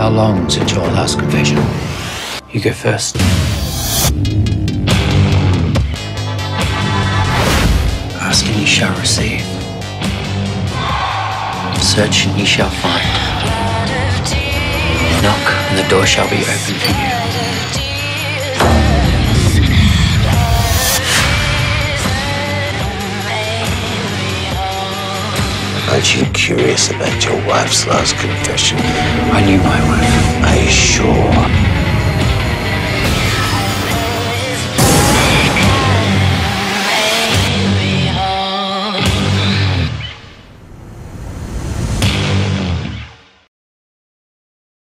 how long since your last confession? You go first. Ask and ye shall receive. Search and ye shall find. Knock and the door shall be opened for you. Aren't you curious about your wife's last confession? I knew my wife. Are you sure?